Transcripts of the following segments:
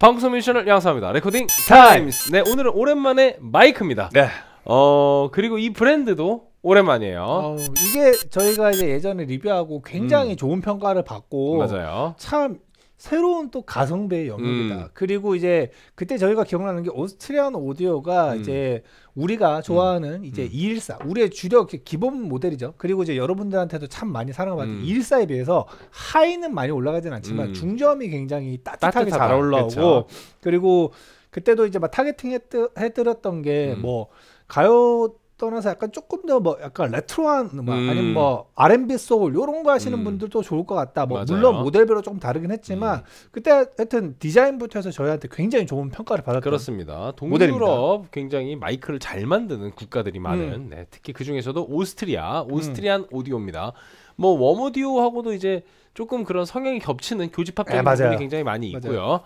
방송 미션을 양성합니다. Recording Times. 네, 오늘은 오랜만에 마이크입니다. 네. 어, 그리고 이 브랜드도 오랜만이에요. 어, 이게 저희가 이제 예전에 리뷰하고 굉장히 음. 좋은 평가를 받고 맞아요. 참 새로운 또 가성비의 영역이다. 음. 그리고 이제 그때 저희가 기억나는 게 오스트리안 오디오가 음. 이제 우리가 좋아하는 이제 음. 214 우리의 주력 기본 모델이죠. 그리고 이제 여러분들한테도 참 많이 사랑받는 음. 214에 비해서 high는 많이 올라가진 않지만 음. 중저음이 굉장히 따뜻하게 따뜻하다. 잘 올라오고 그쵸. 그리고 그때도 이제 막 targeting 해드, 해드렸던 게 음. 뭐 가요 떠나서 약간 조금 더 뭐 약간 레트로한 음악 음. 아니면 뭐 R&B 소울 요런 거 하시는 음. 분들도 좋을 것 같다. 뭐 맞아요. 물론 모델별로 조금 다르긴 했지만 음. 그때 하여튼 디자인부터 해서 저희한테 굉장히 좋은 평가를 받았던 그렇습니다. 동유럽 굉장히 마이크를 잘 만드는 국가들이 많은 네, 특히 그 중에서도 오스트리아, 오스트리안 오디오입니다. 뭐 웜오디오하고도 이제 조금 그런 성향이 겹치는 교집합적인 네, 맞아요. 부분이 굉장히 많이 맞아요. 있고요.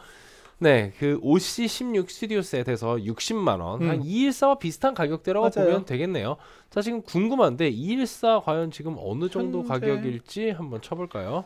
네, 그 OC16 스튜디오 셋에서 60만 원, 음. 한 214와 비슷한 가격대라고 맞아요. 보면 되겠네요. 자, 지금 궁금한데 214 과연 지금 어느 정도 현재- 가격일지 한번 쳐볼까요?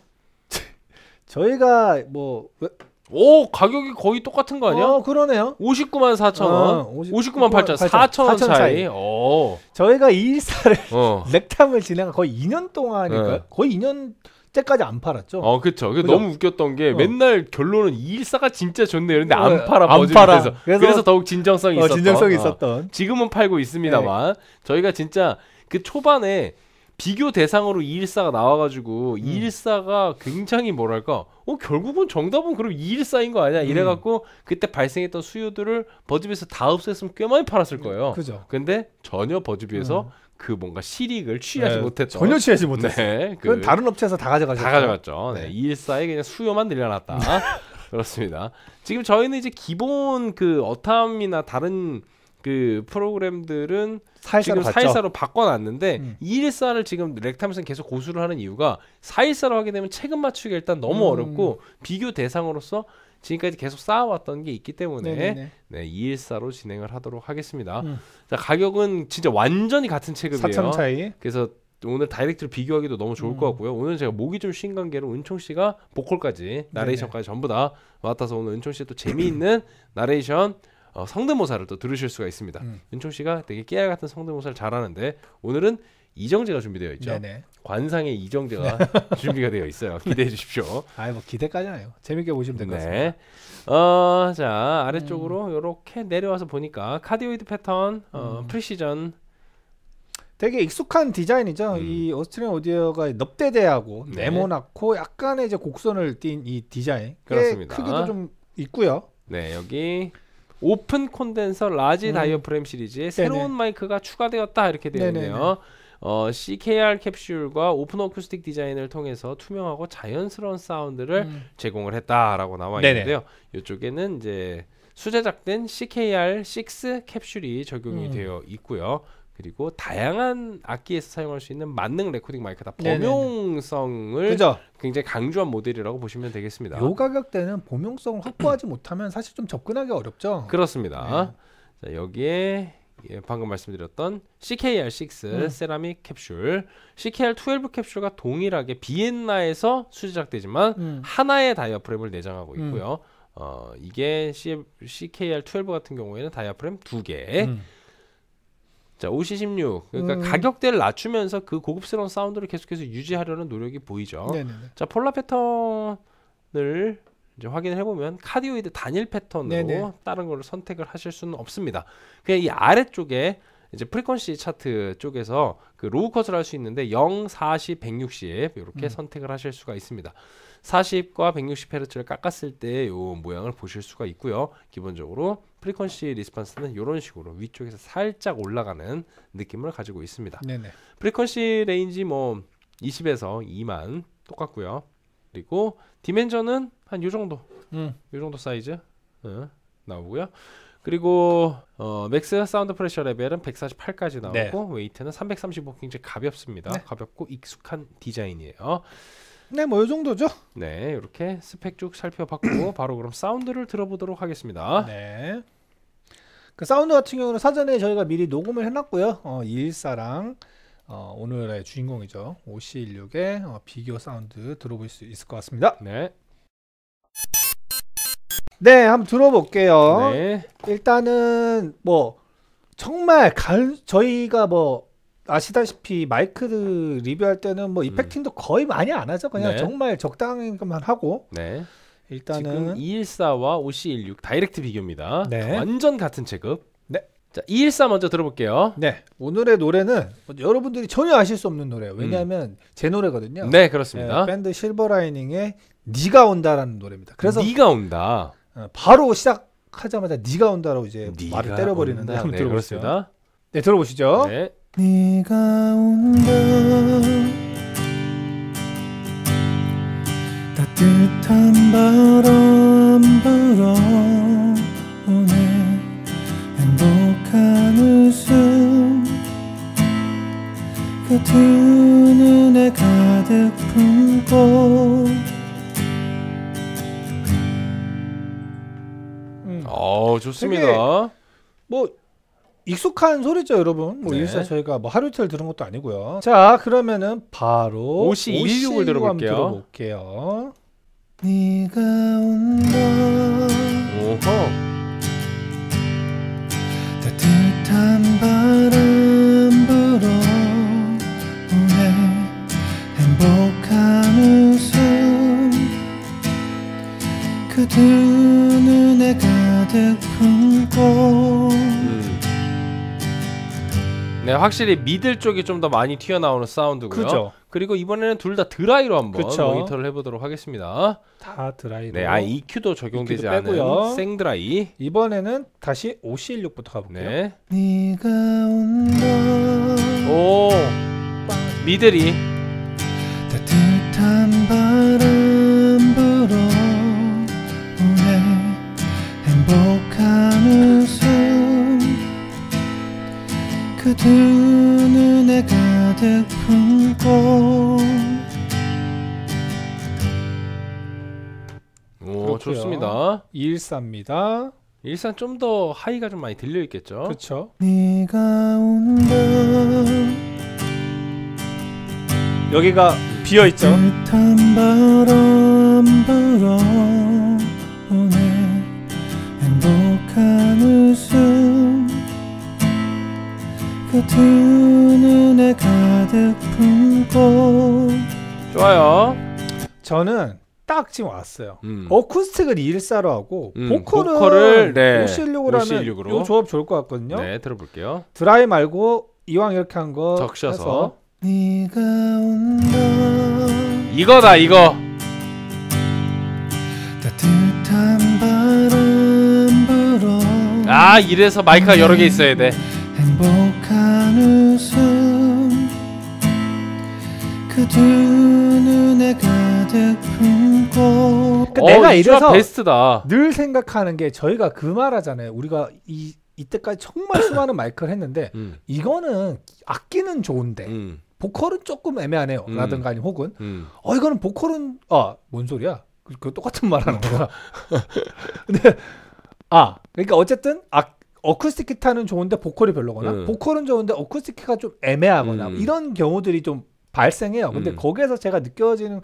저희가 뭐 왜- 오, 가격이 거의 똑같은 거 아니야? 어, 그러네요. 59만 4천 원, 어, 50 59만 8천, 4천 원 4천 차이. 차이. 오, 저희가 214를 어, 렉탐을 진행한 거의 2년 동안일까요? 네. 거의 2년 째까지 안 팔았죠. 어. 그 그죠? 너무 웃겼던 게 어. 맨날 결론은 214가 진짜 좋네 이런데 어, 안 팔아 안 팔아. 그래서, 그래서- 더욱 진정성이 어, 있었던. 진정성이 어. 있었던. 지금은 팔고 있습니다만 네. 저희가 진짜 그 초반에 비교 대상으로 214가 나와가지고 음. 214가 굉장히 뭐랄까 어 결국은 정답은 그럼 214인 거 아니야 음. 이래갖고 그때 발생했던 수요들을 버즈비에서 다 흡수했으면 꽤 많이 팔았을 거예요. 그죠. 근데 전혀 버즈비에서 그 뭔가 실익을 취하지 네, 못했던 전혀 취하지 못했어요. 네, 그 그건 다른 업체에서 다 가져가셨죠. 다 가져갔죠. 네. 네. 214에 그냥 수요만 늘려놨다. 그렇습니다. 지금 저희는 이제 기본 그 어탐이나 다른 그 프로그램들은 살사로 지금. 414로 바꿔놨는데 음. 214를 지금 렉탐에서는 계속 고수를 하는 이유가 414로 하게 되면 체급 맞추기가 일단 너무 음. 어렵고 비교 대상으로서 지금까지 계속 쌓아왔던 게 있기 때문에 네네네. 네, 214로 진행을 하도록 하겠습니다. 음. 자, 가격은 진짜 완전히 같은 체급이에요. 4천 차이. 그래서 오늘 다이렉트로 비교하기도 너무 좋을 음. 것 같고요. 오늘 제가 목이 좀 쉰 관계로 은총 씨가 보컬까지 나레이션까지 전부 다 맡아서 오늘 은총 씨또 재미있는 나레이션 어, 성대모사를 또 들으실 수가 있습니다. 음. 은총 씨가 되게 깨알 같은 성대모사를 잘하는데 오늘은 이정재가 준비되어 있죠. 네네. 관상의 이정재가 준비가 되어 있어요. 기대해 주십시오. 아이 뭐 기대까지 아니에요. 재밌게 보시면 될것 같습니다. 네. 어, 자 아래쪽으로 음. 이렇게 내려와서 보니까 cardioid 패턴, 어, 음. precision, 되게 익숙한 디자인이죠. 음. 이 오스트리안 오디오가 넙대대하고 네. 네모나고 약간의 이제 곡선을 띈이 디자인. 꽤 그렇습니다. 크기도 좀 있고요. 네 여기 오픈 콘덴서 large 음. diaphragm 시리즈에 새로운 마이크가 추가되었다 이렇게 되어 네네네. 있네요. 어, CKR 캡슐과 오픈 어쿠스틱 디자인을 통해서 투명하고 자연스러운 사운드를 음. 제공을 했다라고 나와 네네. 있는데요. 이쪽에는 이제 수제작된 CKR6 캡슐이 적용이 음. 되어 있고요. 그리고 다양한 악기에서 사용할 수 있는 만능 레코딩 마이크다. 범용성을 그죠? 굉장히 강조한 모델이라고 보시면 되겠습니다. 요 가격대는 범용성을 확보하지 못하면 사실 좀 접근하기 어렵죠. 그렇습니다. 자, 여기에 예, 방금 말씀드렸던 CKR6 음. 세라믹 캡슐, CKR12 캡슐과 동일하게 비엔나에서 수제작되지만 음. 하나의 diaphragm을 내장하고 음. 있고요. 어, 이게 CKR12 같은 경우에는 diaphragm 두 개. 음. 자, OC16. 그러니까 음. 가격대를 낮추면서 그 고급스러운 사운드를 계속해서 유지하려는 노력이 보이죠. 네네네. 자, polar pattern을 이제 확인을 해보면 cardioid 단일 패턴으로 네네. 다른 걸 선택을 하실 수는 없습니다. 그냥 이 아래쪽에 이제 frequency chart 쪽에서 그 low cut을 할 수 있는데 0, 40, 160 이렇게 음. 선택을 하실 수가 있습니다. 40과 160Hz를 깎았을 때 이 모양을 보실 수가 있고요. 기본적으로 frequency response는 이런 식으로 위쪽에서 살짝 올라가는 느낌을 가지고 있습니다. 네네. frequency range 뭐 20에서 2만 똑같고요. 그리고 dimension은 한 요 정도, 음. 요 정도 사이즈 어, 나오고요. 그리고 어, max sound pressure level은 148까지 나오고 네. weight는 335 굉장히 가볍습니다. 네. 가볍고 익숙한 디자인이에요. 네, 뭐 요 정도죠. 네, 이렇게 스펙 쭉 살펴봤고 바로 그럼 사운드를 들어보도록 하겠습니다. 네. 그 사운드 같은 경우는 사전에 저희가 미리 녹음을 해놨고요. 어, 214랑 어, 오늘의 주인공이죠. OC16의 어, 비교 사운드 들어볼 수 있을 것 같습니다. 네. 네, 한번 들어볼게요. 네. 일단은 뭐 정말 간 저희가 뭐 아시다시피 마이크 리뷰할 때는 뭐 이펙팅도 거의 많이 안 하죠. 그냥 네. 정말 적당히만 하고 네. 일단은 214와 OC16 다이렉트 비교입니다. 네. 완전 같은 체급. 네. 자, 214 먼저 들어볼게요. 네 오늘의 노래는 뭐 여러분들이 전혀 아실 수 없는 노래예요. 왜냐하면 제 노래거든요. 네, 그렇습니다. 네, 밴드 실버라이닝의 네가 온다라는 노래입니다. 그래서 네가 온다. 어, 바로 시작하자마자 네가 온다라고 이제 네가 말을 때려버리는데 온다. 한번 네, 들어보시죠. 그렇습니다. 네 들어보시죠. 네. 네가 온다 따뜻한 바람 불어오네 두 눈에 가득 품고 음, 어, 좋습니다. 뭐 익숙한 소리죠, 여러분. 뭐 네. 일사 저희가 뭐 하루 이틀 들은 것도 아니고요. 자, 그러면은 바로 50, 16을 들어볼게요. 들어볼게요. 네가 온다 오호. 따뜻한 바람 두 눈에 가득 품고 음. 네, 확실히 미들 쪽이 좀 더 많이 튀어나오는 사운드고요. 그죠? 그리고 이번에는 둘 다 드라이로 한번 그쵸. 모니터를 해보도록 하겠습니다. 다 드라이로. 네, 아 EQ도 적용되지 EQ 도 빼고요. 않은 생 드라이. 이번에는 다시 516부터 가볼게요. 네. 네가 온다 오, 미들이 따뜻한 바람 불어 그두 눈에 가득 품고 오, 그렇고요. 좋습니다. 214입니다 일산 좀 더 하이가 좀 많이 들려 있겠죠. 그렇죠 네가 온다 여기가 비어 있죠 두 눈에 가득 품고 좋아요. 저는 딱 지금 왔어요 음. 어쿠스틱을 214로 하고 음, 보컬은 보컬을, 네, 516으로 하면 516 으로. 이 조합 좋을 것 같거든요 네, 들어볼게요. 드라이 말고 이왕 이렇게 한 거 적셔서. 이거다 이거. 아, 이래서 마이크가 여러 개 있어야 돼. 행복한 웃음 그 두 눈에 가득 품고 그러니까 내가 어, 이 조합 이래서 베스트다. 늘 생각하는 게 저희가 그 말하잖아요 우리가 이 이때까지 정말 수많은 마이크를 했는데 음, 이거는 악기는 좋은데 음, 보컬은 조금 애매하네요 음. 라든가 아니면 혹은 음. 어 이거는 보컬은 아뭔 소리야? 그, 그 똑같은 말 하는 거야. 근데 아 그러니까 어쨌든 아 어쿠스틱 기타는 좋은데 보컬이 별로거나 음. 보컬은 좋은데 어쿠스틱 기타가 좀 애매하거나 음. 이런 경우들이 좀 발생해요. 근데 음. 거기에서 제가 느껴지는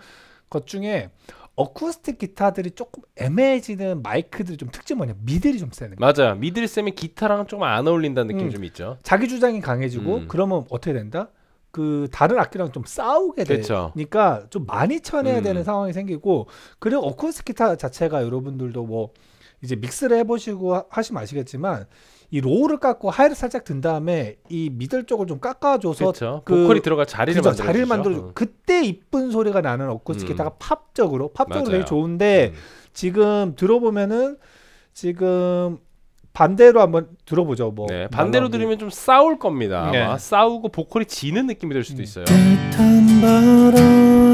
것 중에 어쿠스틱 기타들이 조금 애매해지는 마이크들이 좀 특징이 뭐냐 미들이 좀 세는 거야. 맞아요. middle 쎔이 기타랑 조금 안 어울린다는 느낌 음. 좀 있죠. 자기 주장이 강해지고 음. 그러면 어떻게 된다? 그 다른 악기랑 좀 싸우게 돼. 그렇죠. 그러니까 좀 많이 쳐내야 음. 되는 상황이 생기고 그리고 어쿠스틱 기타 자체가 여러분들도 뭐 이제 mix를 해보시고 하- 하시면 아시겠지만 이 low를 깎고 high를 살짝 든 다음에 이 middle 쪽을 좀 깎아줘서 그렇죠. 그- 보컬이 들어갈 자리를 그죠, 만들어 자리를 만들어주고 그때 이쁜 소리가 나는 어쿠스틱 음. 기타가 팝적으로 팝적으로 맞아요. 되게 좋은데 지금 들어보면은 지금 반대로 한번 들어보죠. 뭐 네, 반대로. 들으면 좀 싸울 겁니다. 네. 아마 싸우고 보컬이 지는 느낌이 들 수도 음. 있어요.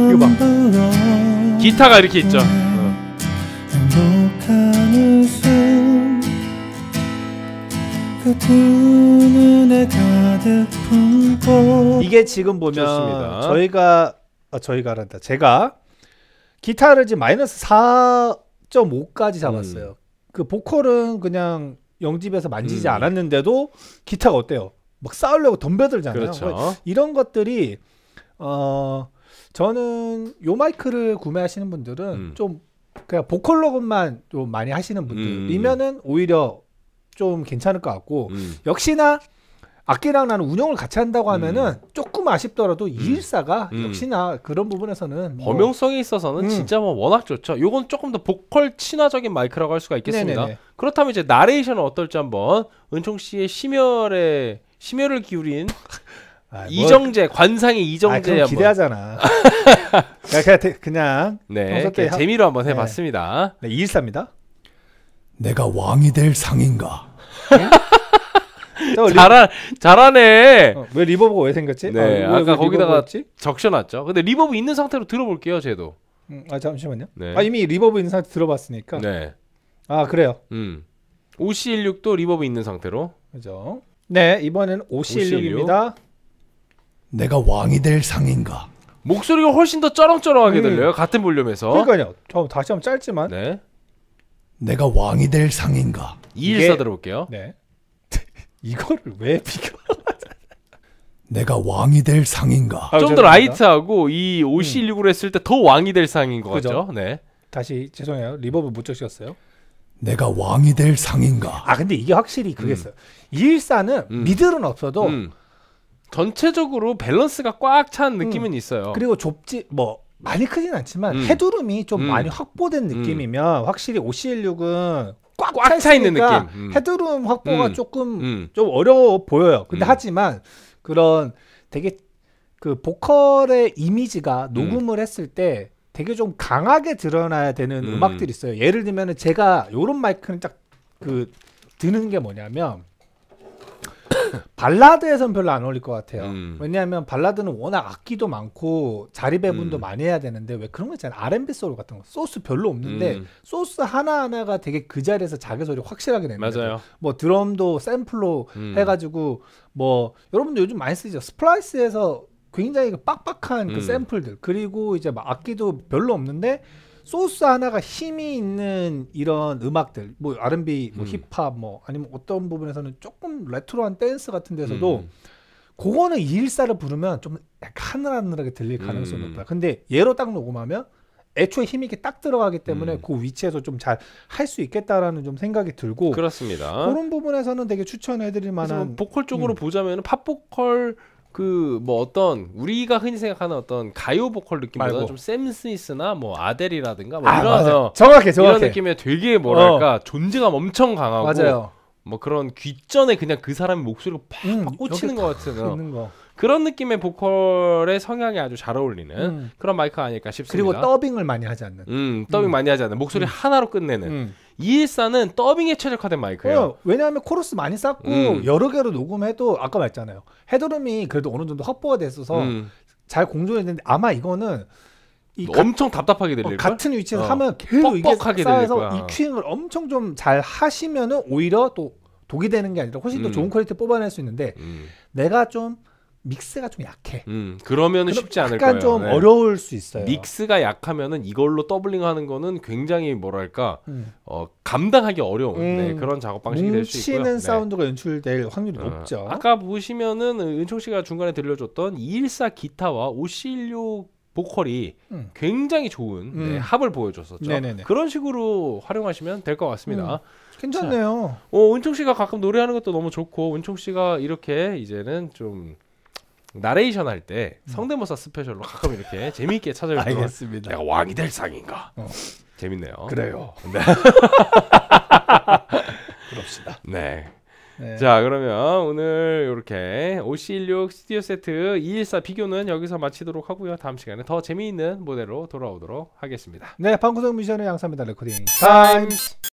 이거 봐. 기타가 이렇게 있죠. 이게 지금 보면 좋습니다. 저희가 아, 저희가란다 제가 기타를 지금 마이너스 4.5까지 잡았어요. 그 보컬은 그냥 영집에서 만지지 음. 않았는데도 기타가 어때요? 막 싸우려고 덤벼들잖아요. 그렇죠. 이런 것들이 어 저는 요 마이크를 구매하시는 분들은 음. 좀 그냥 보컬로그만 좀 많이 하시는 분들이면은 오히려 좀 괜찮을 것 같고 음. 역시나 악기랑 나는 운영을 같이 한다고 하면은 조금 아쉽더라도 이일사가 음. 역시나 그런 부분에서는 뭐- 범용성에 있어서는 음. 진짜 뭐 워낙 좋죠. 요건 조금 더 보컬 친화적인 마이크라고 할 수가 있겠습니다. 네네네. 그렇다면 이제 나레이션은 어떨지 한번 은총 씨의 심혈에 심혈을 기울인 아, 뭐- 이정재 관상의 아, 이정재 그럼 한번 기대하잖아. 그냥, 그냥, 대- 그냥 네 평소 때 이렇게 하- 재미로 한번 네. 해봤습니다. 네, 이일사입니다. 내가 왕이 될 상인가? 저 리- 잘하 잘하네. 어, 왜 reverb가 왜 생겼지? 네, 아, 왜- 아까 왜 reverb가 거기다가? 적셔놨죠. 근데 reverb 있는 상태로 들어볼게요, 쟤도. 음, 아 잠시만요. 네. 아 이미 reverb 있는 상태 들어봤으니까. 네. 아 그래요. 음. OC16도 reverb 있는 상태로. 그죠. 네 이번에는 OC16입니다. 내가 왕이 될 상인가? 목소리가 훨씬 더 쩌렁쩌렁하게 음. 들려요. 같은 볼륨에서. 그러니까요. 저 다시 한번 짧지만. 네. 내가 왕이 될 상인가? 214 이게- 들어볼게요. 네. 이거를 왜 비교? 내가 왕이 될 상인가? 아, 좀 더 죄송합니다. light하고 이 OC16으로 했을 때 더 왕이 될 상인 것 그죠. 같죠? 네. 다시 죄송해요. reverb 못 적셨어요. 내가 왕이 될 상인가? 아 근데 이게 확실히 그겠어요. 214는 음. middle은 없어도 음. 전체적으로 밸런스가 꽉 찬 느낌은 있어요. 그리고 좁지 뭐 많이 크진 않지만 음. 헤드룸이 좀 음. 많이 확보된 느낌이면 확실히 OCL6은 꽉, 꽉 차 있는 느낌. 음. 헤드룸 확보가 음. 조금 음. 좀 어려워 보여요. 근데 음. 하지만 그런 되게 그 보컬의 이미지가 녹음을 했을 때 되게 좀 강하게 드러나야 되는 음. 음. 악들이 있어요. 예를 들면은 제가 요런 마이크는 딱 그 드는 게 뭐냐면 발라드에선 별로 안 어울릴 것 같아요. 음. 왜냐하면 발라드는 워낙 악기도 많고 자리 배분도 음. 많이 해야 되는데 왜 그런 거 있잖아요. R&B 소울 같은 거 소스 별로 없는데 음. 소스 하나 하나가 되게 그 자리에서 자기 소리 확실하게 냅니다. 맞아요. 뭐 드럼도 샘플로 음. 해가지고 뭐 여러분들 요즘 많이 쓰죠. Splice에서 굉장히 그 빡빡한 그 음. 샘플들 그리고 이제 막 악기도 별로 없는데 소스 하나가 힘이 있는 이런 음악들 뭐 R&B 뭐 음. 힙합 뭐 아니면 어떤 부분에서는 조금 retro한 댄스 같은 데서도 음. 그거는 이 일사를 부르면 좀 약간 하늘하늘하게 들릴 가능성이 음. 높다. 근데 얘로 딱 녹음하면 애초에 힘이 이렇게 딱 들어가기 때문에 음. 그 위치에서 좀 잘 할 수 있겠다라는 좀 생각이 들고 그렇습니다. 그런 부분에서는 되게 추천해드릴 뭐 만한 보컬 쪽으로 음. 보자면 팝 보컬 그 뭐 어떤 우리가 흔히 생각하는 어떤 가요 보컬 느낌보다. 좀 샘 스미스나 뭐 아델이라든가 뭐 아, 이런 맞아요. 어, 정확해 이런 정확해 느낌의 되게 뭐랄까 존재감 엄청 강하고 맞아요. 뭐 그런 귓전에 그냥 그 사람의 목소리가 팍 음, 꽂히는 여기 것 같은 딱 어, 거. 그런 느낌의 보컬의 성향이 아주 잘 어울리는 음. 그런 마이크가 아닐까 그리고 싶습니다. 더빙을 많이 하지 않는. 음, 더빙 음. 많이 하지 않는 목소리 음. 하나로 끝내는 음. 214는 더빙에 최적화된 마이크예요. 어, 왜냐하면 코러스 많이 쌓고 음. 여러 개로 녹음해도 아까 말했잖아요. 헤드룸이 그래도 어느 정도 확보가 됐어서 음, 잘 공존했는데 아마 이거는 이 가- 엄청 답답하게 들릴 어, 걸. 같은 위치에서 어. 하면 계속 이게 쌓여서. EQing을 엄청 좀 잘 하시면은 오히려 또 독이 되는 게 아니라 훨씬 더 음. 좋은 퀄리티 뽑아낼 수 있는데 음, 내가 좀 mix가 좀 약해. 음, 그러면은 그럼 쉽지 않을 약간 거예요. 좀 네. 어려울 수 있어요. mix가 약하면은 이걸로 doubling 하는 거는 굉장히 뭐랄까 음. 어, 감당하기 어려운 음. 네, 그런 작업 방식이 될 수 있고요. 뭉치는 네. 사운드가 연출될 확률이 어, 높죠. 아까 보시면은 은총 씨가 중간에 들려줬던 214 기타와 OC16 보컬이 음. 굉장히 좋은 네, 음. 합을 보여줬었죠. 네네네. 그런 식으로 활용하시면 될 것 같습니다. 괜찮네요. 어, 은총 씨가 가끔 노래하는 것도 너무 좋고 은총 씨가 이렇게 이제는 좀 나레이션 할 때 성대모사 스페셜로 가끔 이렇게 재미있게 찾아오면 알겠습니다. 내가 왕이 될 상인가 어. 재밌네요. 그래요. 네. 그럽시다. 네. 네. 자 그러면 오늘 이렇게 OC16 스튜디오 세트 214 비교는 여기서 마치도록 하고요. 다음 시간에 더 재미있는 모델로 돌아오도록 하겠습니다. 네, 방구석 미션의 양사입니다. 레코딩 타임스.